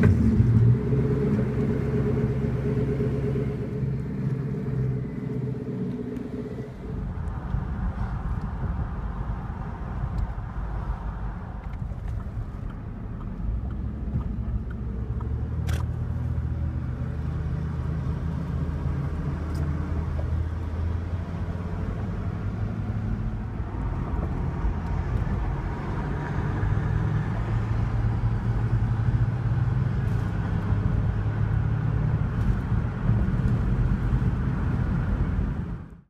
you